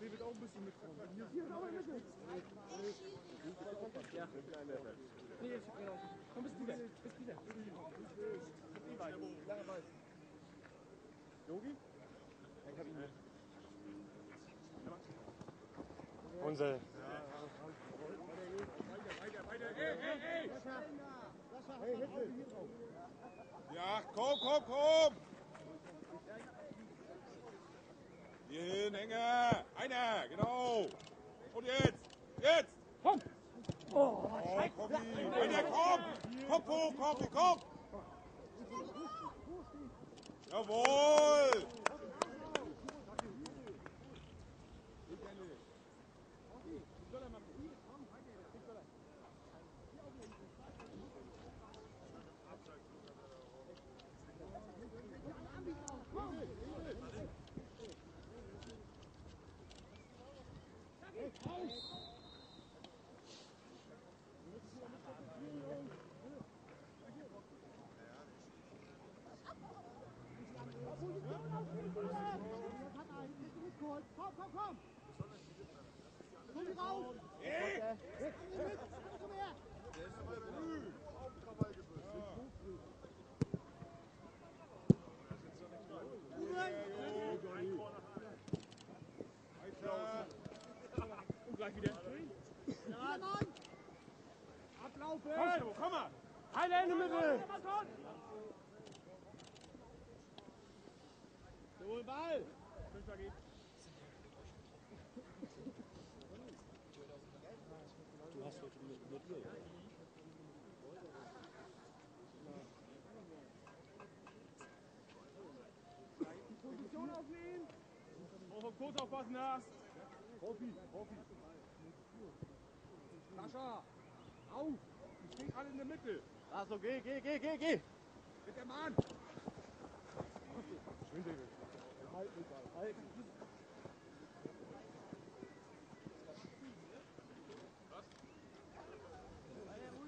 David auch ein bisschen mit dran. Hier auch eine Mitte. Ja. Nee, ist genau. Komm, bis wieder. Bis wieder. Lange Ball. Yogi? Ich hab ihn nicht. Unser. Weiter, weiter. Ey, ey, ey! Hey, Hitze. Ja, komm, komm, komm! Hier hin, Enge! Einer, genau! Und jetzt! Jetzt! Komm! Oh, Oh, Kobi! Einer, komm! Kopf hoch, Kobi, komm! Jawohl! Komm, komm, komm. Komm hier raus. Ey! Komm her. Gleich wieder. Ja, Mann. Ablaufen! Komm, komm mal! Heile in der Mitte! Wir holen Ball! Fünfer geht. Du hast heute mit, mit ihr? Position aufnehmen! Auch auf Kurs aufpassen hast! Profi, Profi. Sascha! Auf! Die stehen alle in der Mitte. Also geh, geh, geh, geh, geh! Mit dem Mann! Schön, David. Halt den Ball. Halt.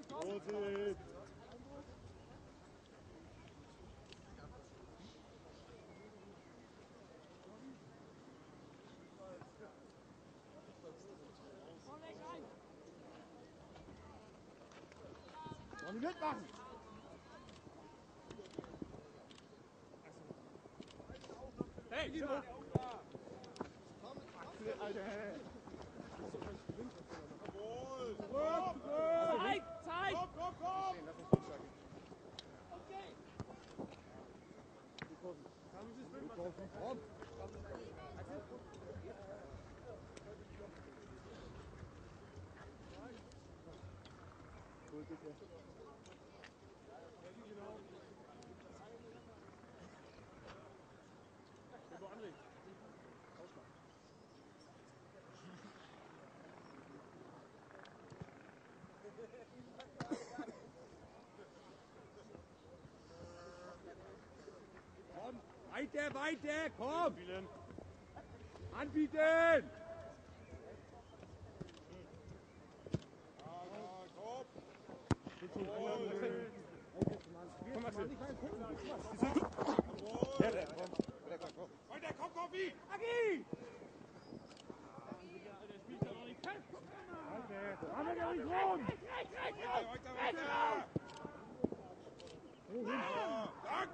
Vorsicht! Mitmachen? Hey, Timo! Jawohl! Zeig, zeig! Komm, komm, komm! Komm. Gut, bitte. Weiter, weiter! Komm! Anbieten! Ja, komm! Komm, Axel! Jawohl! Weiter, komm, Kobi! Agi! Der spielt ja noch nicht fest! Haben wir gar nicht rum. Weiter, weiter! Ja, Dank!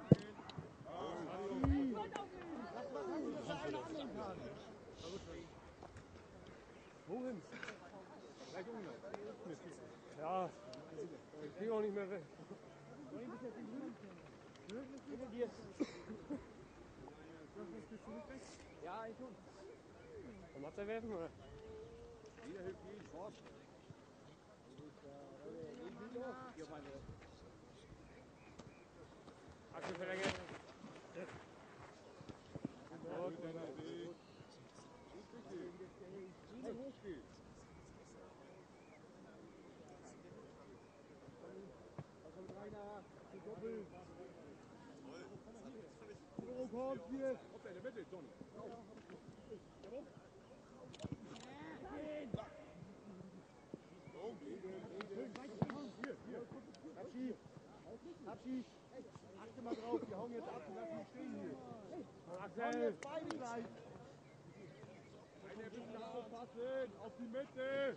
Wohin? Gleich unten. Ja, ich krieg auch nicht mehr weg. Ja, ich schon. Kann Matze werfen, oder? Jeder hilft jedem. Fort. Axel verlängert. Gut, deiner Weg. Wenn hoch geht. Oh, kommt hier. Kommt er in der Mitte, Johnny. Abschied. Achte mal drauf, die hauen jetzt ab und lassen mich stehen hier. Jetzt beide gleich. Einer wird Außen, auf die Mitte.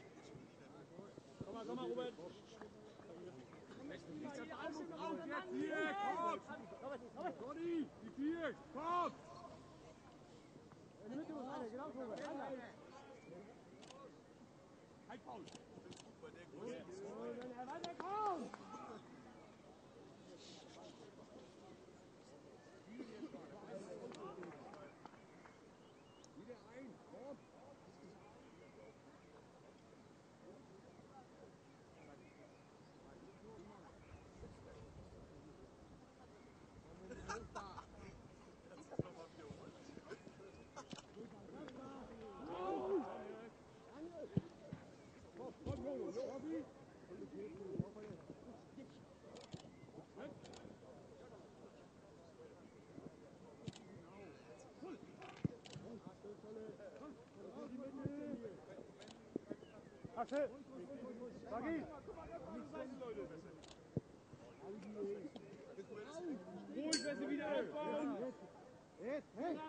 Komm mal, komm mal, Robert. Auf jetzt hier, kommt. Conny, die vier, kommt. In der Mitte muss einer, genau so. Einer. Kein Foul. Wenn er weiterkommt. Wieder ein, kommt. Axel. Sagi. Ruhig, Wessi, wieder aufbauen. Jetzt, hey.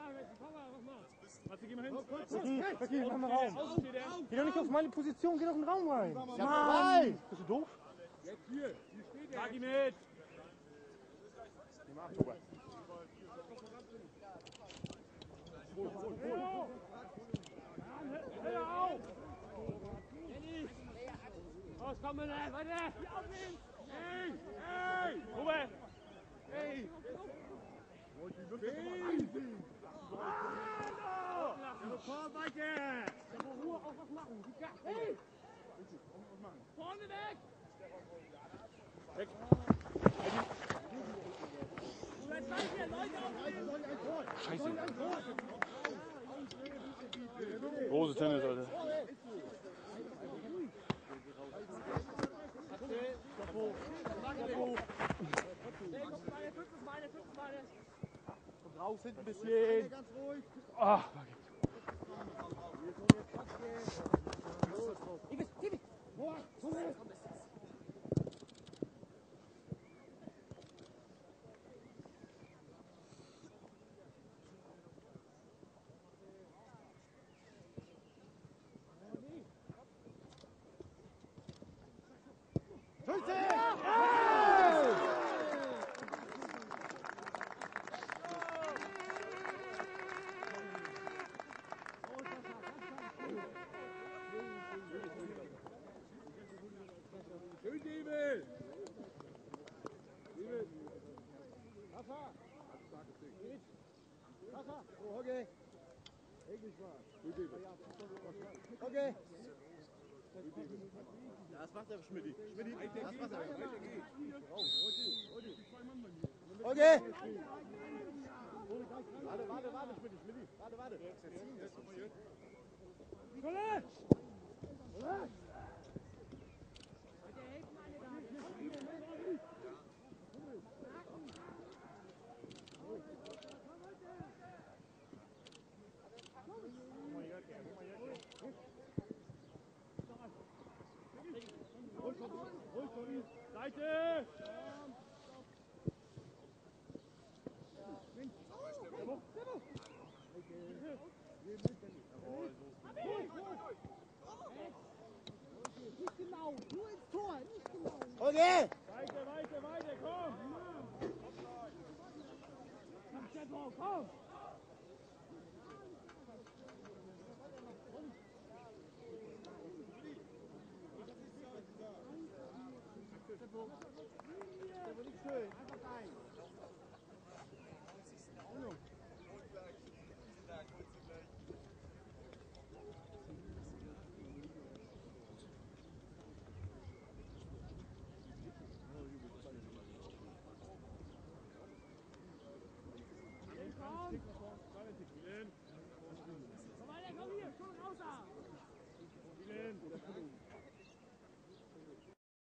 Warte, geh mal hin. Sagi, Sagi, mach mal raus. Geh doch nicht auf meine Position, geh doch in den Raum rein. Mann. Bist du doof? Jetzt hier, hier steht er. Trag ihn mit. Hör auf! Los, komm, Müller, weiter! Hey, hey, Robert! hey. Komm, weiter! Ruhe, auch was machen! Hey! Vorne weg! Weg! Scheiße. Große Tennis, Alter. Komm raus, hinten ein bisschen. Ganz ruhig. Ah, Schön, David. David. Rafa. Rafa. So, okay. Englisch mal. Okay. Das macht der Schmidti. Schmidti, das macht er. Okay. Warte, warte, warte, Schmidt, Schmidt, warte, warte. Goed, goed, goed. Seite! Okay. Weiter, weiter, weiter, komm! Stefan, komm! Der nicht schön. Einfach rein.